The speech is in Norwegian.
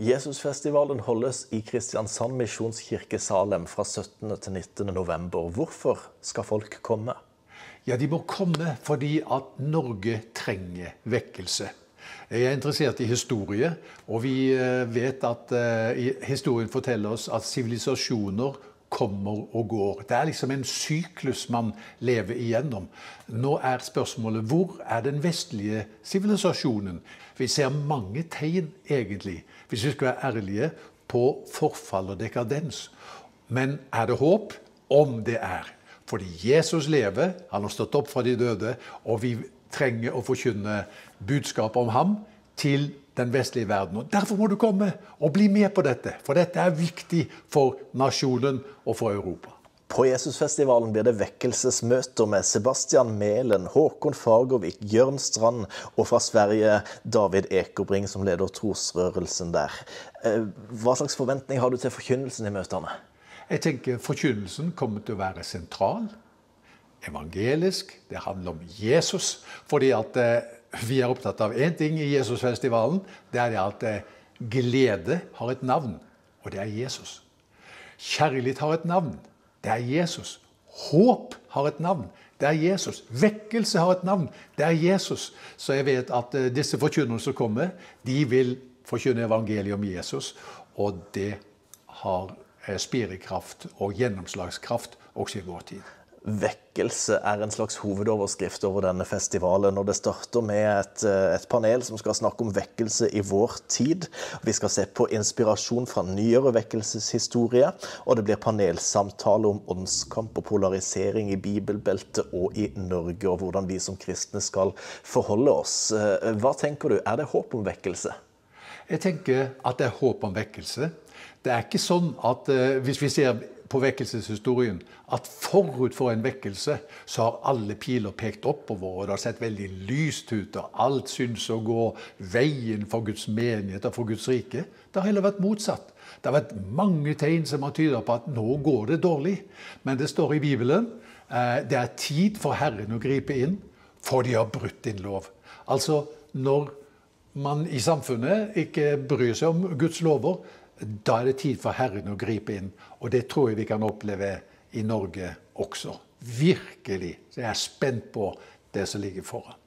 Jesusfestivalen holdes i Kristiansand misjonskirke Salem fra 17. til 19. november. Hvorfor skal folk komme? Ja, De må komme fordi at Norge trenger vekkelse. Jeg er interessert i historie, og vi eh, vet at uh, historien forteller oss at sivilisasjoner kommer og går. Det er liksom en syklus man lever igjennom. Nå er spørsmålet hvor er den vestlige sivilisasjonen? Vi ser mange tegn, egentlig, hvis vi skal være ærlige, på forfall og dekadens. Men er det håp? Om det er. Fordi Jesus lever, han har stått opp fra de døde, og vi trenger å forkynne budskapet om ham til den vestlige verden. Og Derfor må du komme og bli med på dette, for dette er viktig for nasjonen og for Europa. På Jesusfestivalen blir det vekkelsesmøter med Sebastian Mælen, Håkon Fagervik, Jørn Strand og fra Sverige David Ekobring, som leder trosrørelsen der. Eh, hva slags forventning har du til forkynnelsen i møtene? Jeg tenker Forkynnelsen kommer til å være sentral, evangelisk. Det handler om Jesus. fordi at eh, vi er opptatt av én ting i Jesusfestivalen. Det er at eh, glede har et navn, og det er Jesus. Kjærlighet har et navn. Det er Jesus. Håp har et navn. Det er Jesus. Vekkelse har et navn. Det er Jesus. Så jeg vet at uh, disse forkynnerne som kommer, de vil forkynne evangeliet om Jesus. Og det har uh, spirekraft og gjennomslagskraft også i vår tid. Vekkelse er en slags hovedoverskrift over denne festivalen. og Det starter med et, eh, et, panel som skal snakke om vekkelse i vår tid. Vi skal se på inspirasjon fra nyere vekkelseshistorie. Og det blir panelsamtale om åndskamp og polarisering i bibelbeltet og i Norge. Og hvordan vi som kristne skal forholde oss. Eh, hva tenker du, er det håp om vekkelse? Jeg tenker at det er håp om vekkelse. Det er ikke sånn at uh, hvis vi ser på vekkelseshistorien at forut for en vekkelse så har alle piler pekt oppover, og det har sett veldig lyst ut, og alt syns å gå veien for Guds menighet og for Guds rike. Det har heller vært motsatt. Det har vært mange tegn som har tyda på at nå går det dårlig. Men det står i Bibelen eh, det er tid for Herren å gripe inn, for de har brutt din lov. Altså, når man i samfunnet ikke bryr seg om Guds lover, da er det tid for Herren å gripe inn. Og det tror jeg vi kan oppleve i Norge også. Virkelig. Så jeg er spent på det som ligger foran.